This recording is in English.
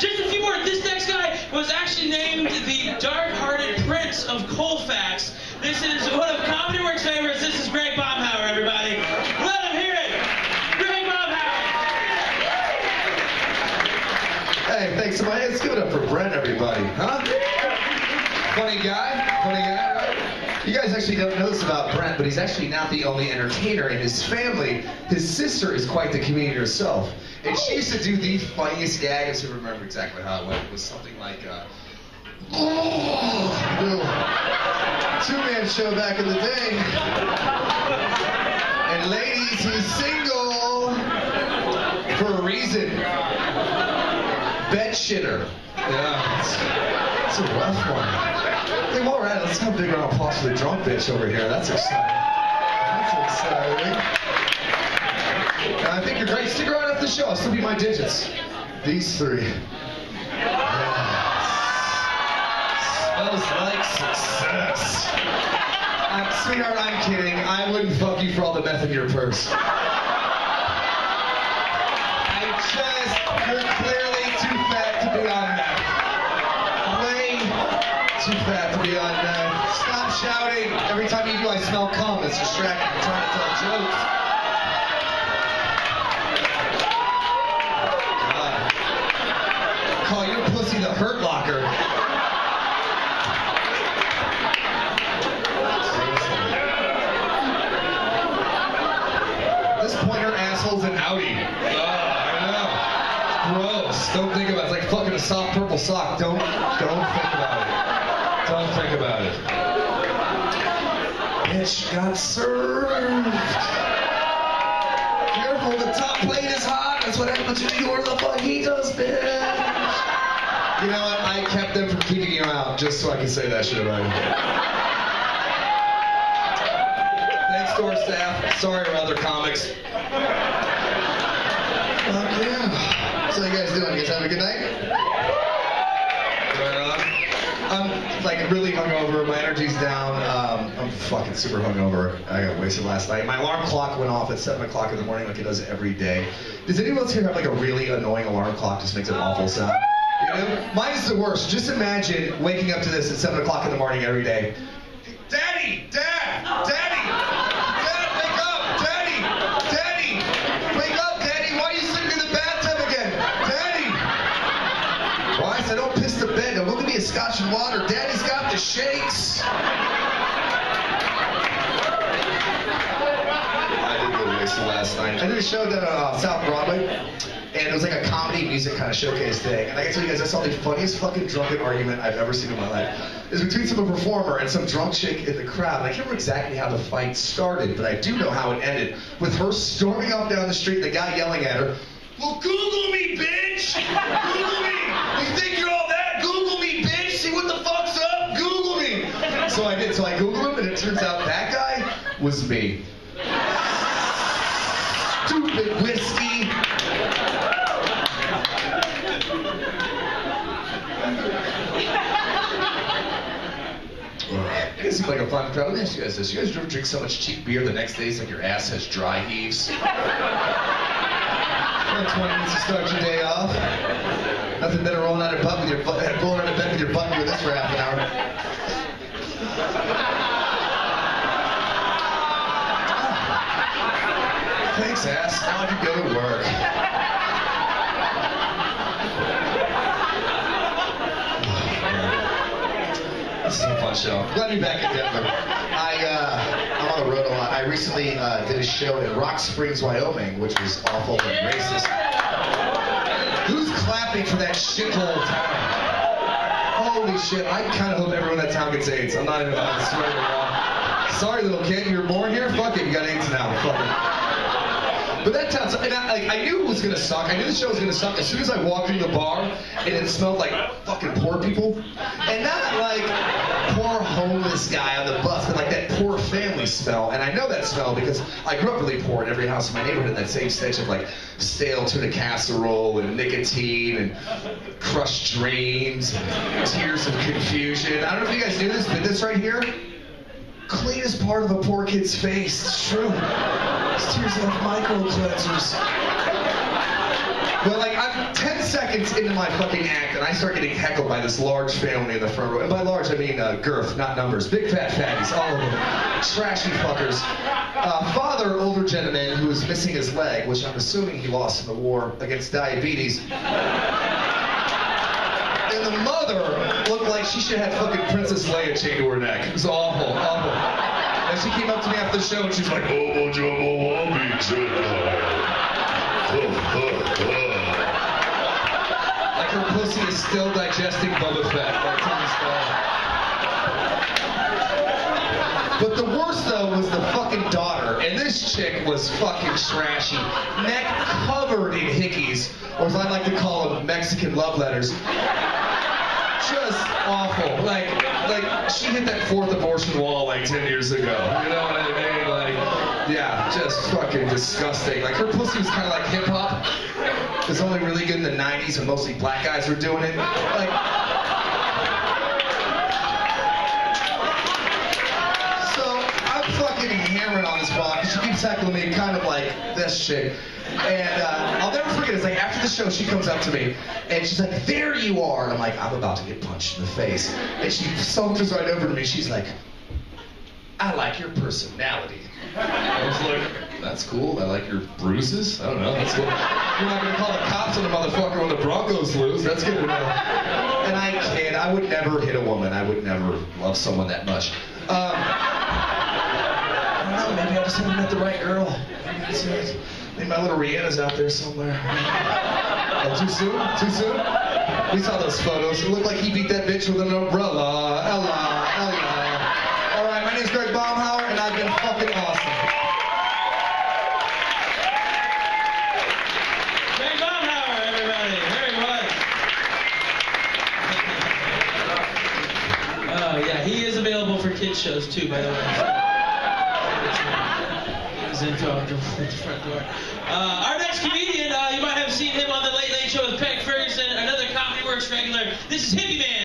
just a few more. This next guy was actually named the dark-hearted prince of Colfax. This is one of Comedy Works' favorites. This is Greg Baumhauer, everybody. Let him hear it. Greg Baumhauer. Hey, thanks so much. Let's give it up for Brent, everybody. Huh? Funny guy. Funny guy? You guys actually don't know this about Brent, but he's actually not the only entertainer in his family. His sister is quite the comedian herself. And she used to do the funniest gag, I still remember exactly how it went. It was something like, uh, two-man show back in the day. And ladies, he's single for a reason. Bed shitter. Yeah, it's, it's a rough one. Hey, all right, let's have a big round of applause for the drunk bitch over here. That's exciting. That's exciting. And I think you're great. Stick around after the show. I'll still be my digits. These three. Yes. Smells like success. Uh, sweetheart, I'm kidding. I wouldn't fuck you for all the meth in your purse. I just, you're clearly too fat to be on meth. Way too fat to be on meth. Stop shouting. Every time you do, I smell cum. It's distracting. I'm trying to tell jokes. God. Call your pussy the hurt locker. This pointer asshole's an Audi. Oh, I know. Gross. Don't think about it. It's like fucking a soft purple sock. Don't don't think about it. Think about it. Bitch got served. Careful, the top plate is hot. That's what happens when you order the fajitas, bitch. You know what? I kept them from keeping you out just so I could say that shit about you. Thanks to our staff. Sorry other comics. Fuck yeah. So you guys doing? You guys having a good night? Like really hungover. My energy's down. Um, I'm fucking super hungover. I got wasted last night. My alarm clock went off at 7 o'clock in the morning like it does every day. Does anyone else here have like a really annoying alarm clock? Just makes an awful sound. You know? Mine is the worst. Just imagine waking up to this at 7 o'clock in the morning every day. Daddy! Dad! Daddy! Dad, wake up! Daddy! Daddy! Wake up, Daddy! Why are you sitting in the bathtub again? Daddy! Why? I said, don't piss the bed. Now look at me a scotch and water. Daddy's got the shakes. I did get wasted last night. I did a show down on uh, South Broadway, and it was like a comedy music kind of showcase thing. And I can tell you guys, I saw the funniest fucking drunken argument I've ever seen in my life. It was between some performer and some drunk chick in the crowd. And I can't remember exactly how the fight started, but I do know how it ended. With her storming off down the street, the guy yelling at her, well, Google me, bitch! Google me! You think you're So I did. So I Googled him, and it turns out that guy was me. Stupid whiskey. Guys seem like a fun crowd. Let me ask you guys this. You guys ever drink so much cheap beer the next day it's like your ass has dry heaves? About 20 minutes to start your day off. Nothing better rolling out of bed with your butt, rolling out of bed with your butt with this for half an hour. Thanks, ass. Now I can go to work. This is a fun show. Glad to be back in Denver. I, uh, I'm on the road a lot. I recently uh, did a show in Rock Springs, Wyoming, which was awful and racist. Who's clapping for that shithole town? Holy shit, I kind of hope everyone in that town gets AIDS. I'm not even, I swear to God. Sorry, little kid, you were born here? Fuck it, you got AIDS now. Fuck it. But that town, and I, like, I knew it was gonna suck. I knew the show was gonna suck as soon as I walked into the bar and it smelled like fucking poor people, and not like homeless guy on the bus, but like that poor family smell. And I know that smell because I grew up really poor in every house in my neighborhood. That same stench of like stale tuna casserole and nicotine and crushed dreams, and tears of confusion. I don't know if you guys knew this, but this right here cleanest part of a poor kid's face. It's true. These tears of micro cleansers. But like I'm 10 seconds into my fucking act and I start getting heckled by this large family in the front row. And by large I mean uh, girth, not numbers. Big fat fatties, all of them. Trashy fuckers. Uh, father, older gentleman who is missing his leg, which I'm assuming he lost in the war against diabetes. And the mother looked like she should have fucking Princess Leia chained to her neck. It was awful, awful. And she came up to me after the show and she's like, Oh, Jumbo Wobby Like is still digesting Boba Fett. To this. But the worst though was the fucking daughter, and this chick was fucking trashy, neck covered in hickeys, or as I like to call them, Mexican love letters. Just awful. Like, like she hit that fourth abortion wall like 10 years ago. You know what I mean? Like, yeah, just fucking disgusting. Like her pussy was kind of like hip hop. It was only really good in the 90s when mostly black guys were doing it. Like, So I'm fucking hammering on this rock. She keeps heckling me, kind of like this shit. And uh, I'll never forget. It's like after the show, she comes up to me and she's like, "There you are," and I'm like, "I'm about to get punched in the face." And she saunters right over to me. She's like, "I like your personality." I was like, "That's cool. I like your bruises. I don't know. That's cool. You're not gonna call the cops on a motherfucker when the Broncos lose. That's good to know." And I can't. I would never hit a woman. I would never love someone that much. Um, I don't know, maybe I just haven't met the right girl. Maybe. Maybe my little Rihanna's out there somewhere. Oh, too soon? Too soon? We saw those photos. It looked like he beat that bitch with an umbrella. Ella, Ella. Available for kids shows too, by the way. He was in front the front door. Uh, our next comedian, uh, you might have seen him on the Late Late Show with Craig Ferguson, another Comedy Works regular. This is Hippie Man.